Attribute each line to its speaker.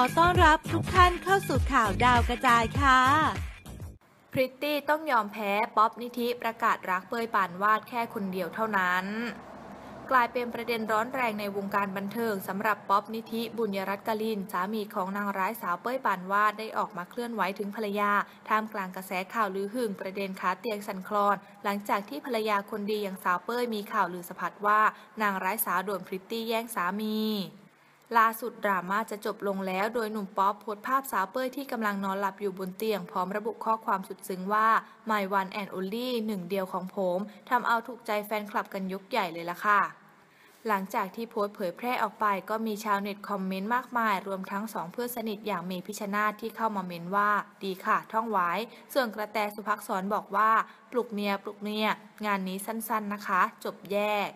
Speaker 1: อต้อนรับทุกท่านเข้าสู่ข่าวดาวกระจายค่ะ
Speaker 2: พริตตี้ต้องยอมแพ้ป๊อปนิธิประกาศรักเป้ยปานวาดแค่คนเดียวเท่านั้น กลายเป็นประเด็นร้อนแรงในวงการบันเทิงสำหรับป๊อปนิธิบุญยรัตน์กลิน สามีของนางร้ายสาวเป้ยปานวาดได้ออกมาเคลื่อนไหวถึงภรรยา ท่ามกลางกระแสข่าวลือถึงประเด็นขาเตียงสันคลอน หลังจากที่ภรรยาคนดีอย่างสาวเป้ยมีข่าวลือสะพัดว่านางร้ายสาวโดนพริตตี้แย่งสามี ล่าสุดดราม่าจะจบลงแล้ว โดยหนุ่มป๊อปโพสต์ภาพสาวเป้ยที่กำลังนอนหลับอยู่บนเตียง พร้อมระบุข้อความสุดซึ้งว่า My One and Only หนึ่งเดียวของผมทำเอาถูกใจแฟนคลับกันยกใหญ่เลยล่ะค่ะหลังจากที่โพสต์เผยแพร่ออกไปก็มีชาวเน็ตคอมเมนต์มากมาย รวมทั้งสองเพื่อนสนิทอย่างเมพิชนาที่เข้ามาเมนต์ว่า ดีค่ะ ท่องไว้ ส่วนกระแตสุภักษรบอกว่า ปลุกเมียปลุกเมีย งานนี้สั้นๆนะคะ จบแยก